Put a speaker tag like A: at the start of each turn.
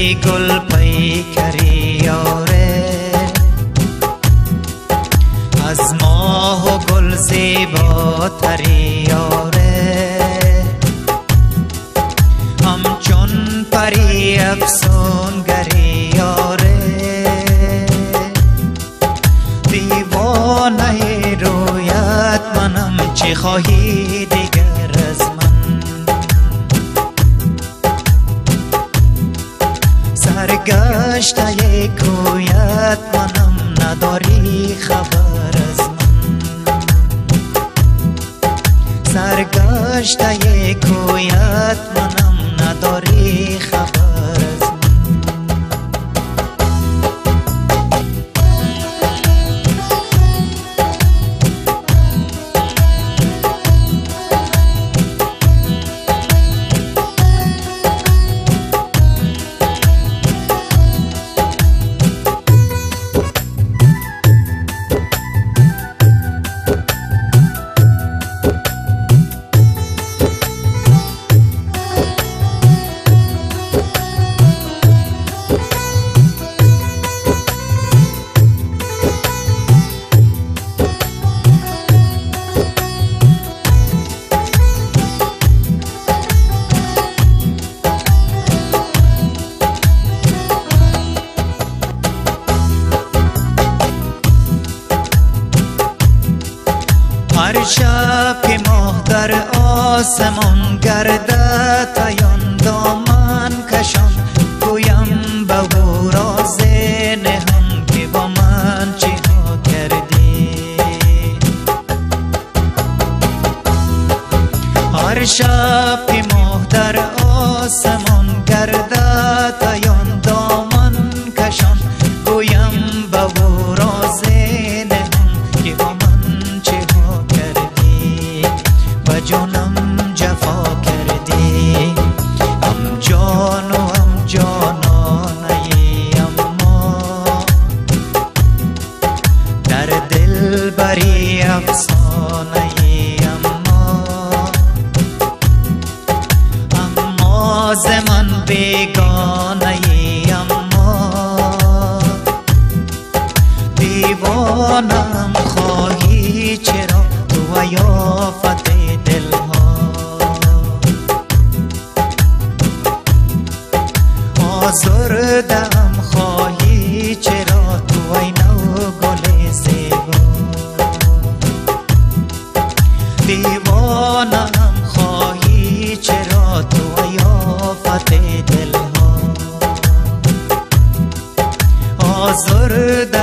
A: ای گل پیکری یاره. از ماه و گل زیباتری یاره. همچون پری افسونگری یاره. دیوانه رویت منم چه خواهی دیگر سرگشته کویت منم نداری خبر از من. سرگشته کویت منم نداری خبر از که ماه در آسمان گرده تایان دامن کشان. گویم به او راز نهان که با من چی ها کردی. هر شب بیگانه اما دیوانم خواهی چرا تو و یافت آزردم خواهی چرا تو ای نو دیوانم خواهی چرا पते दिल हो। ओ जुर्द